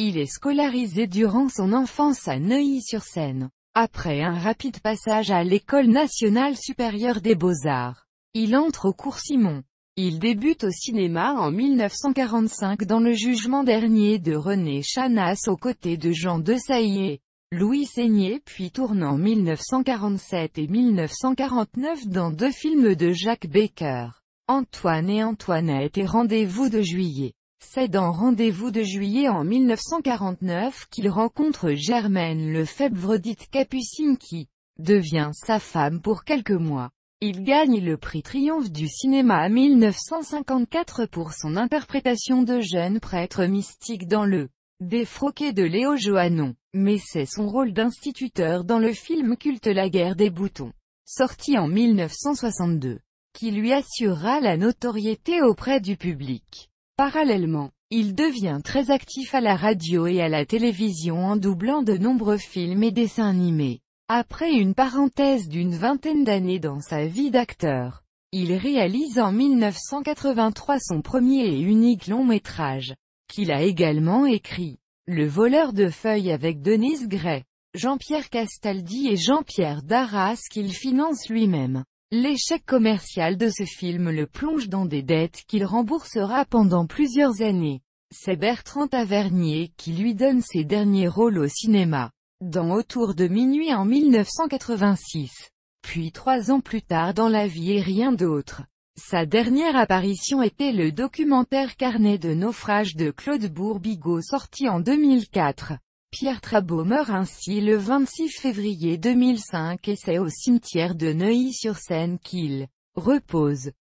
Il est scolarisé durant son enfance à Neuilly-sur-Seine. Après un rapide passage à l'École nationale supérieure des beaux-arts, il entre au cours Simon. Il débute au cinéma en 1945 dans Le Jugement dernier de René Chanas aux côtés de Jean Desailly Louis Seigné puis tourne en 1947 et 1949 dans deux films de Jacques Baker, Antoine et Antoinette et Rendez-vous de juillet. C'est dans Rendez-vous de juillet en 1949 qu'il rencontre Germaine Lefebvre dite Capucine qui devient sa femme pour quelques mois. Il gagne le prix Triomphe du cinéma 1954 pour son interprétation de jeune prêtre mystique dans le Défroqué de Léo Johannon, mais c'est son rôle d'instituteur dans le film culte La guerre des boutons, sorti en 1962, qui lui assurera la notoriété auprès du public. Parallèlement, il devient très actif à la radio et à la télévision en doublant de nombreux films et dessins animés. Après une parenthèse d'une vingtaine d'années dans sa vie d'acteur, il réalise en 1983 son premier et unique long métrage, qu'il a également écrit. Le voleur de feuilles avec Denise Gray, Jean-Pierre Castaldi et Jean-Pierre Darras qu'il finance lui-même. L'échec commercial de ce film le plonge dans des dettes qu'il remboursera pendant plusieurs années. C'est Bertrand Tavernier qui lui donne ses derniers rôles au cinéma, dans Autour de minuit en 1986. Puis trois ans plus tard dans La vie et rien d'autre. Sa dernière apparition était le documentaire Carnet de naufrage de Claude Bourbigo sorti en 2004. Pierre Trabeau meurt ainsi le 26 février 2005 et c'est au cimetière de Neuilly-sur-Seine qu'il repose.